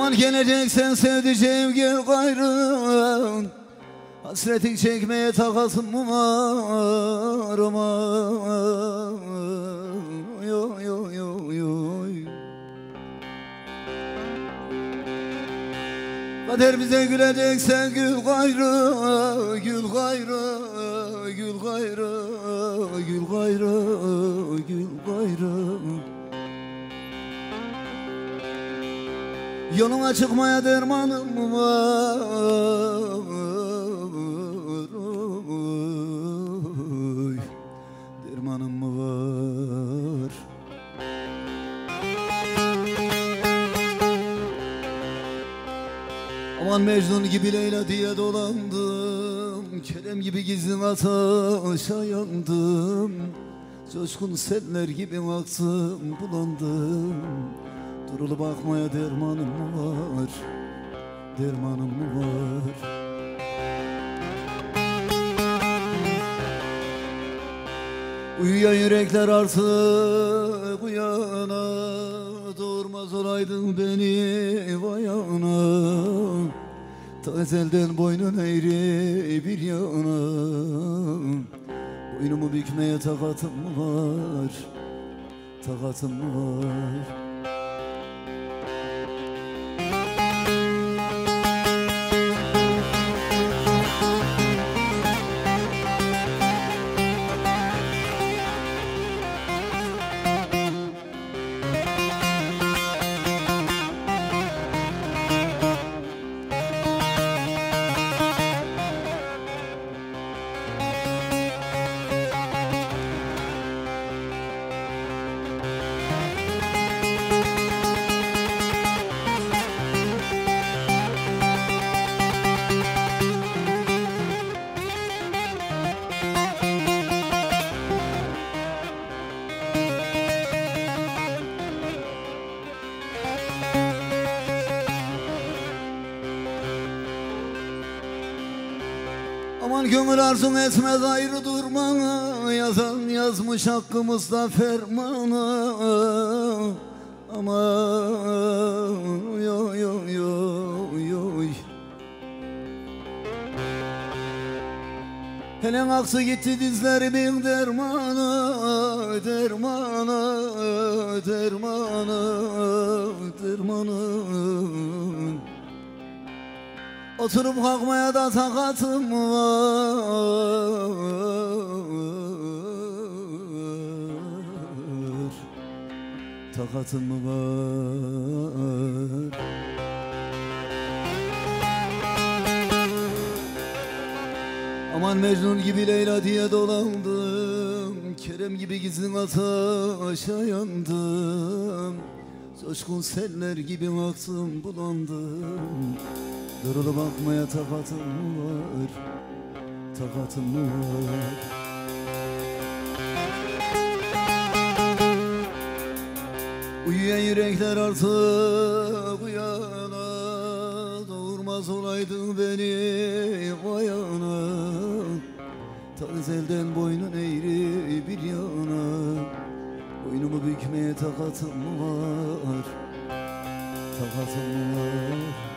Aman geleceksen sevdiceğim gel gayrı Hasretin çekmeye takasın mı var aman Yo yo yo yo. Kader bize güleceksen gül gayrı Gül gayrı Gül gayrı Gül gayrı Gül gayrı Yoluma çıkmaya dermanım var. Oy, Dermanım var? Aman Mecnun gibi Leyla diye dolandım. Kerem gibi gizli ateşe yandım Coşkun seller gibi aksım bulandım Durulu bakmaya dermanım mı var Dermanım mı var. Uyuyan yürekler artık uyana Doğurmaz olaydın beni vay ana. Ta ezelden boynun eğri bir yana Boynumu bükmeye takatım mı var Takatım mı var Aman gönül arzum etmez ayrı durmana Yazan yazmış hakkımızda fermana Aman yo yo yo yo Hele aksı gitti dizlerimin dermanı Dermanı, dermanı, dermanı Oturup kalkmaya da takatım var. Takatım var? Aman Mecnun gibi Leyla diye dolandım. Kerem gibi gizli ateşe yandım. Coşkun seller gibi aksım bulandım Durulu bakmaya takatım mı var Takatım mı var. Uyuyan yürekler artık uyana Doğurmaz olaydın beni vay ana Tazelden boynun eğri bir yana Boynumu bükmeye takatım mı var Takatım mı var